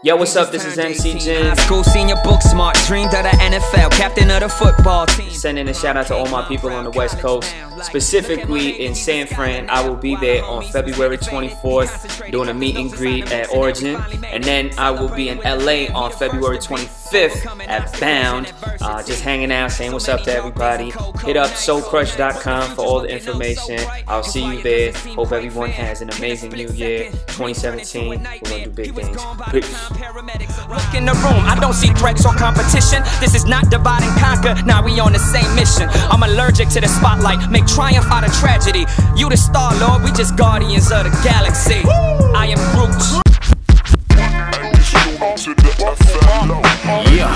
Yo, what's up? This is MC Jin. School senior book smart, dreamed of the NFL, captain of the football team. Sending a shout out to all my people on the West Coast, specifically in San Fran. I will be there on February 24th doing a meet and greet at Origin, and then I will be in LA on February 25th at Bound, uh, just hanging out, saying what's up to everybody. Hit up SoulCrush.com for all the information. I'll see you there. Hope everyone has an amazing new year, 2017. We're gonna do big things. Peace. Look in the room, I don't see threats or competition. This is not divide and conquer, now we on the same mission. I'm allergic to the spotlight, make triumph out of tragedy. You the star, Lord, we just guardians of the galaxy. Woo! I am Groot. Yeah.